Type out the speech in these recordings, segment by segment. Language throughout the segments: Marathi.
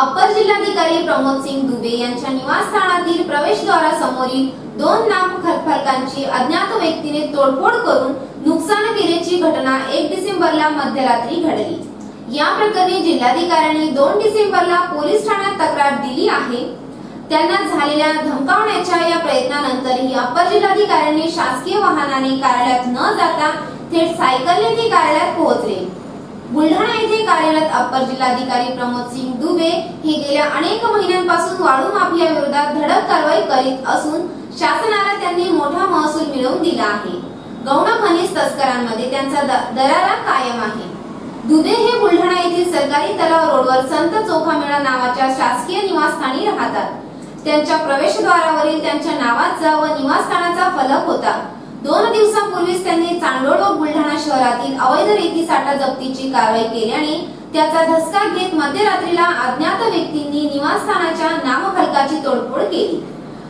अप्पर जिल्हाधिकारी प्रमोद सिंग दुबे यांच्या निवासस्थानातील प्रवेशद्वारासमोरील दोन नामफलकांची अज्ञात व्यक्तीने तोडफोड करून नुकसान केल्याची घटना एक डिसेंबरला मध्यरात्री घडली. या प्रकरणी जिल्हाधिकाऱ्यांनी दोन डिसेंबरला पोलीस ठाण्यात तक्रार दिली आहे. त्यांना झालेल्या धमकावण्याच्या या प्रयत्नानंतरही अप्पर जिल्हाधिकाऱ्यांनी शासकीय वाहनाने कार्यालयात न जाता थेट सायकलने ते कार्यालयात पोहोचले. बुलढाणा येथे कार्यरत अप्पर जिल्हाधिकारी प्रमोद सिंग दुबे हे गेल्या अनेक महिन्यांपासून वाळू माफिया विरोधात धडक कारवाई करीत असून शासनाला त्यांनी मोठा महसूल मिळवून दिला आहे. गौण खनिज तस्करांमध्ये त्यांचा द- दरारा कायम आहे. दुबे हे बुलढाणा येथील सरकारी तलाव रोडवर संत चोखामेळा नावाच्या शासकीय निवासस्थानी राहतात. त्यांच्या प्रवेशद्वारावरील त्यांच्या नावाचा व निवासस्थानाचा फलक होता. दोन दिवसांपूर्वीच त्यांनी चांदोड व बुलढाणा शहरातील अवैध रेती साठा जप्तीची कारवाई केल्याने त्याचा धसका घेत मध्यरात्रीला अज्ञात व्यक्तींनी निवासस्थानाच्या नामफलकाची तोडफोड केली.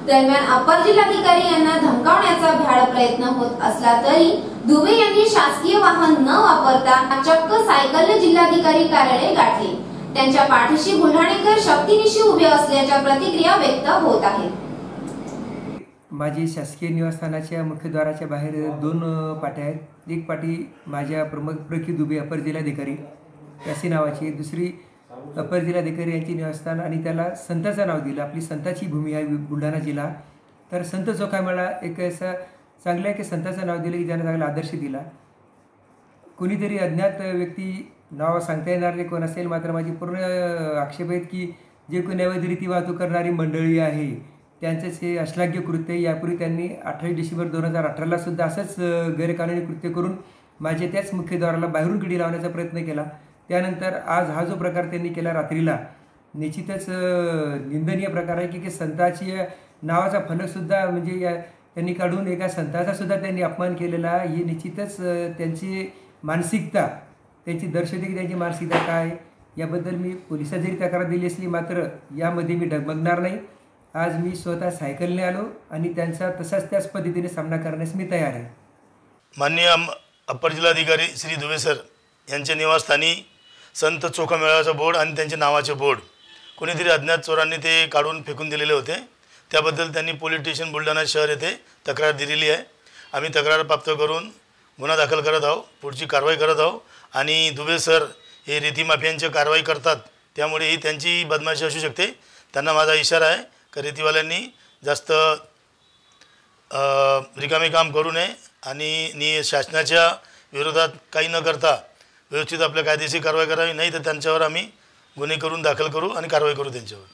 दरम्यान अपर जिल्हाधिकारी यांना धमकावण्याचा भ्याड प्रयत्न होत असला तरी दुबे यांनी शासकीय वाहन न वापरता चक्क सायकलने जिल्हाधिकारी कार्यालय गाठले. त्यांच्या पाठीशी बुलढाणेकर शक्तीनिशी उभे असल्याच्या प्रतिक्रिया व्यक्त होत आहेत. माझी शासकीय निवासस्थानाच्या मुख्यद्वाराच्या बाहेर दोन पाट्या आहेत. एक पाटी माझ्या प्रमुख प्रकी दुबे अपर जिल्हाधिकारी त्याची नावाची दुसरी अपर जिल्हाधिकारी यांची निवासस्थान आणि त्याला संताचं नाव दिलं. आपली संताची भूमी आहे बुलढाणा जिल्हा. तर संत चोखामेळा एक असा चांगलं आहे की संताचं नाव दिलं की त्यानं चांगला आदर्श दिला. कोणीतरी अज्ञात व्यक्ती नाव सांगता येणार नाही कोण असेल मात्र माझी पूर्ण आक्षेप आहेत की जे कोणी अवैध रीती वाहतूक करणारी मंडळी आहे. त्यांचंच हे अश्लाघ्य कृत्य यापूर्वी त्यांनी अठ्ठावीस डिसेंबर दोन हजार अठराला सुद्धा असंच गैरकानूनी कृत्य करून माझ्या त्याच मुख्यद्वाराला बाहेरून किडी लावण्याचा प्रयत्न केला. त्यानंतर आज हा जो प्रकार त्यांनी केला रात्रीला निश्चितच निंदनीय प्रकार आहे की की संताची नावाचा फलकसुद्धा म्हणजे या त्यांनी काढून एका संताचा सुद्धा त्यांनी अपमान केलेला ही निश्चितच त्यांची मानसिकता त्यांची दर्शवते की त्यांची मानसिकता काय याबद्दल मी पोलिसात जरी तक्रार दिली असली मात्र यामध्ये मी डगमगणार नाही. आज मी स्वतः सायकलने आलो आणि त्यांचा तसाच त्याच पद्धतीने सामना करण्यास मी तयार आहे. माननीय अप्पर जिल्हाधिकारी श्री दुबे सर यांच्या निवासस्थानी संत चोखा मेळाव्याचा बोर्ड आणि त्यांच्या नावाचे बोर्ड कोणीतरी अज्ञात चोरांनी ते काढून फेकून दिलेले होते. त्याबद्दल त्यांनी पोलीस स्टेशन बुलढाणा शहर येथे तक्रार दिलेली आहे. आम्ही तक्रार प्राप्त करून गुन्हा दाखल करत आहोत पुढची कारवाई करत आहोत आणि दुबे सर हे रेती माफियांची कारवाई करतात त्यामुळे ही त्यांची बदमाशी असू शकते. त्यांना माझा इशारा आहे खरेदीवाल्यांनी जास्त रिकामे काम करू नये आणि नि शासनाच्या विरोधात काही न करता व्यवस्थित आपल्या कायदेशीर कारवाई करावी. नाही तर त्यांच्यावर आम्ही गुन्हे करून दाखल करू आणि कारवाई करू त्यांच्यावर.